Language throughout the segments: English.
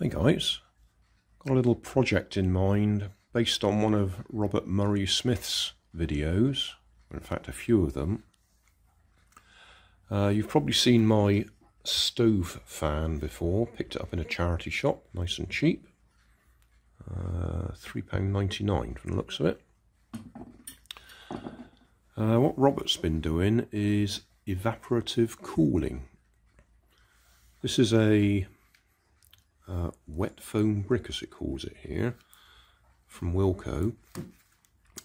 Hey guys, got a little project in mind based on one of Robert Murray Smith's videos, in fact a few of them. Uh, you've probably seen my stove fan before, picked it up in a charity shop, nice and cheap. Uh, £3.99 from the looks of it. Uh, what Robert's been doing is evaporative cooling. This is a uh, wet foam brick as it calls it here from Wilko.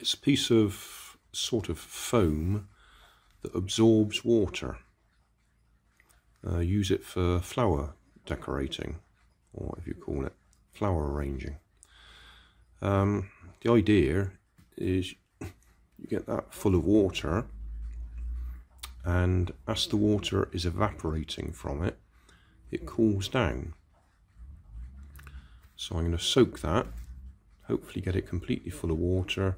It's a piece of sort of foam that absorbs water. Uh, use it for flower decorating or whatever you call it, flower arranging. Um, the idea is you get that full of water and as the water is evaporating from it, it cools down. So I'm going to soak that, hopefully get it completely full of water.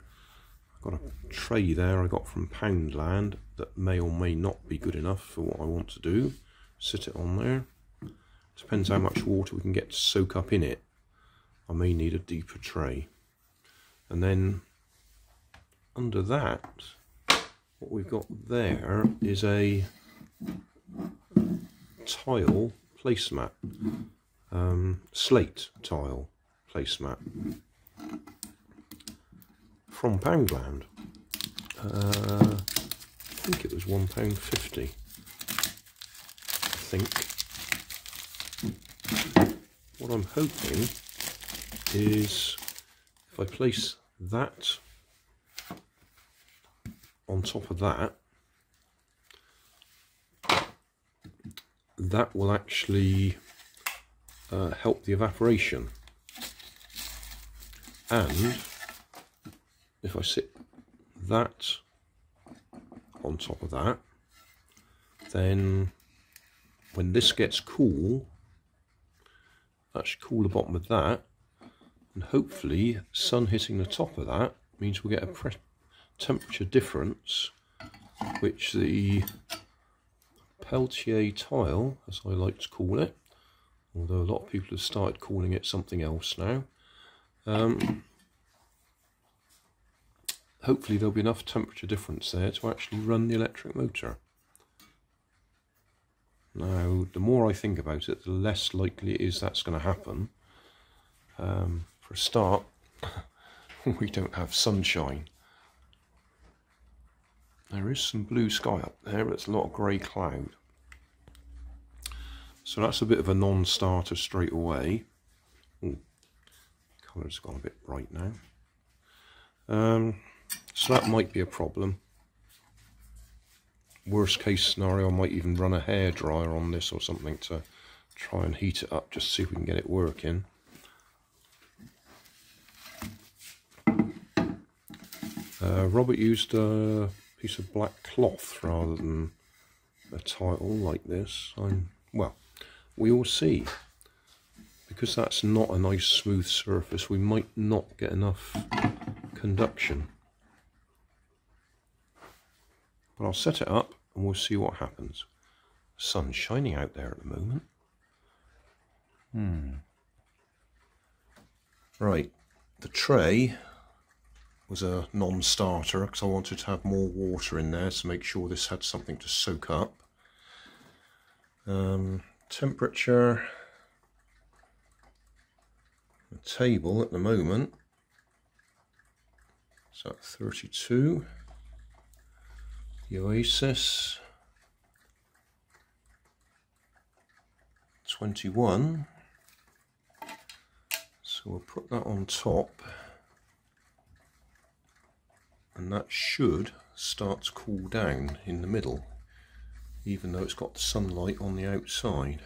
I've got a tray there I got from Poundland that may or may not be good enough for what I want to do. Sit it on there. Depends how much water we can get to soak up in it. I may need a deeper tray. And then under that, what we've got there is a tile placemat um, slate tile placemat from Poundland. Uh, I think it was £1.50. I think. What I'm hoping is if I place that on top of that, that will actually uh, help the evaporation. And if I sit that on top of that, then when this gets cool, that should cool the bottom of that, and hopefully sun hitting the top of that means we'll get a temperature difference, which the Peltier tile, as I like to call it, although a lot of people have started calling it something else now. Um, hopefully there'll be enough temperature difference there to actually run the electric motor. Now, the more I think about it, the less likely it is that's going to happen. Um, for a start, we don't have sunshine. There is some blue sky up there, but it's a lot of grey cloud. So that's a bit of a non-starter straight away. Ooh, colour's gone a bit bright now. Um, so that might be a problem. Worst case scenario, I might even run a hair dryer on this or something to try and heat it up, just see if we can get it working. Uh, Robert used a piece of black cloth rather than a tile like this. I'm well we will see. Because that's not a nice smooth surface, we might not get enough conduction. But I'll set it up and we'll see what happens. Sun's shining out there at the moment. Hmm. Right, the tray was a non-starter because I wanted to have more water in there to make sure this had something to soak up. Um, temperature the table at the moment. So 32 the Oasis 21 so we'll put that on top. And that should start to cool down in the middle even though it's got sunlight on the outside.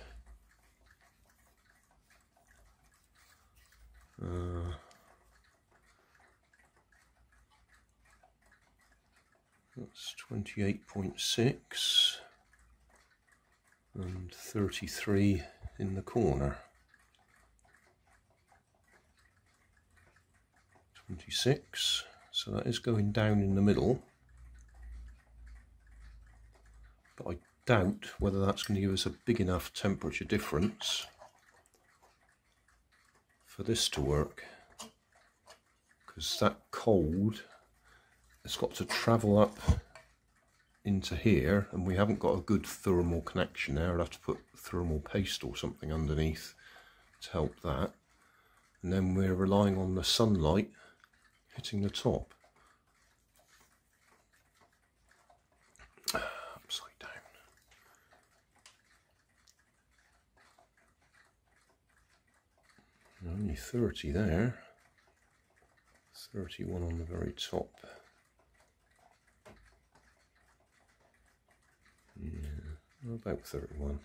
Uh, that's 28.6 and 33 in the corner. 26, so that is going down in the middle. But I doubt whether that's going to give us a big enough temperature difference for this to work because that cold has got to travel up into here and we haven't got a good thermal connection there. I'd have to put thermal paste or something underneath to help that. And then we're relying on the sunlight hitting the top. Upside down. Only 30 there. 31 on the very top. Yeah, about 31.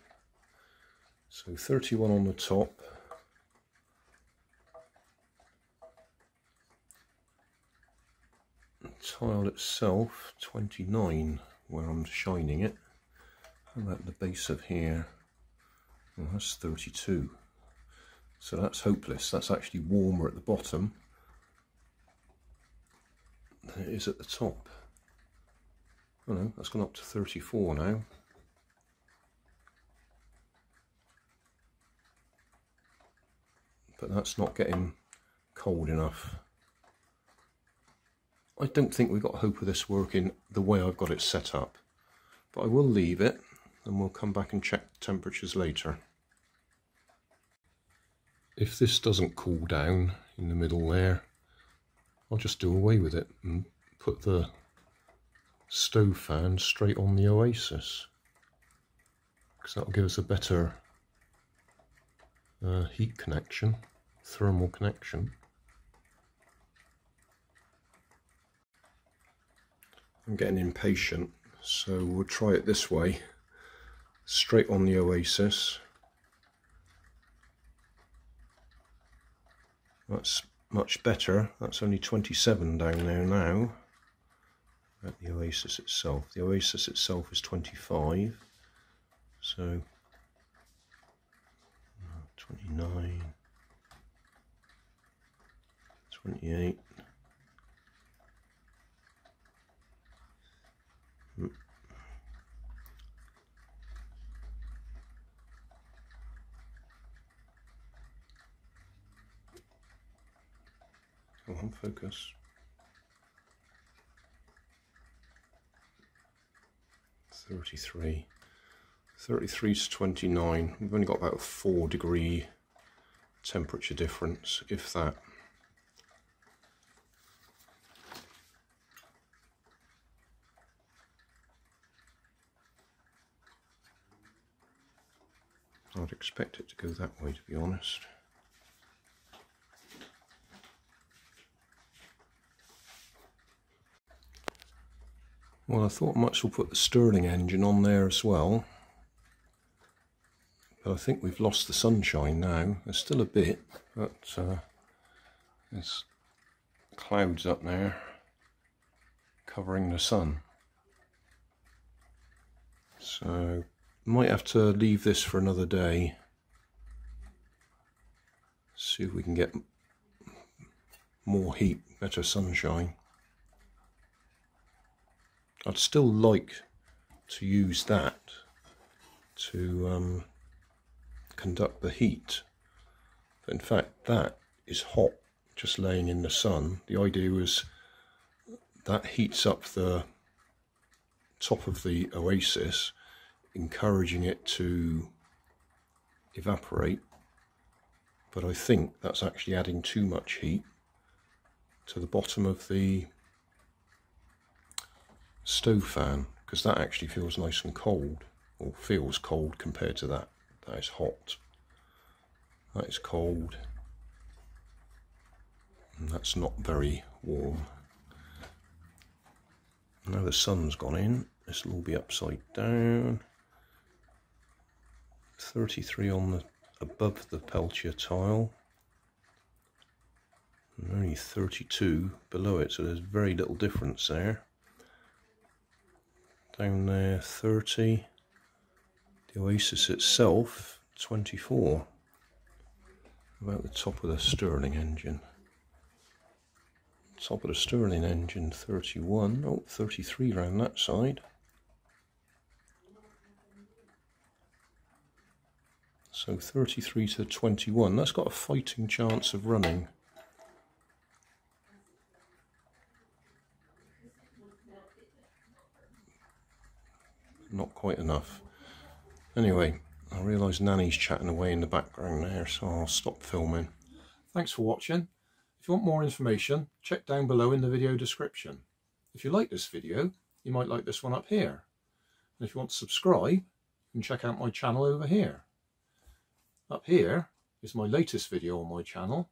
So 31 on the top. Tile itself, 29 where I'm shining it. How about the base of here? Well, that's 32. So that's hopeless. That's actually warmer at the bottom than it is at the top. Oh no, that's gone up to 34 now. But that's not getting cold enough. I don't think we've got hope of this working the way I've got it set up. But I will leave it and we'll come back and check temperatures later. If this doesn't cool down in the middle there, I'll just do away with it and put the stove fan straight on the Oasis because that'll give us a better uh, heat connection, thermal connection. I'm getting impatient so we'll try it this way straight on the Oasis that's much better. That's only 27 down there now. At the Oasis itself. The Oasis itself is 25 so 29 28 on, focus. 33. 33 to 29. We've only got about a 4 degree temperature difference, if that. I'd expect it to go that way, to be honest. Well, I thought much will put the Stirling engine on there as well. But I think we've lost the sunshine now. There's still a bit, but uh, there's clouds up there covering the sun. So, might have to leave this for another day. See if we can get more heat, better sunshine. I'd still like to use that to um, conduct the heat. But in fact, that is hot, just laying in the sun. The idea was that heats up the top of the oasis, encouraging it to evaporate. But I think that's actually adding too much heat to the bottom of the stove fan because that actually feels nice and cold or feels cold compared to that that is hot. That is cold. And that's not very warm. Now the sun's gone in. This will all be upside down. 33 on the above the Peltier tile. And only 32 below it so there's very little difference there down there 30 the Oasis itself 24 about the top of the Stirling engine. Top of the Stirling engine 31 oh 33 around that side. So 33 to 21. That's got a fighting chance of running. Not quite enough. Anyway, I realise Nanny's chatting away in the background there, so I'll stop filming. Thanks for watching. If you want more information, check down below in the video description. If you like this video, you might like this one up here. And if you want to subscribe, you can check out my channel over here. Up here is my latest video on my channel,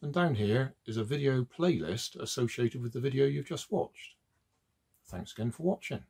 and down here is a video playlist associated with the video you've just watched. Thanks again for watching.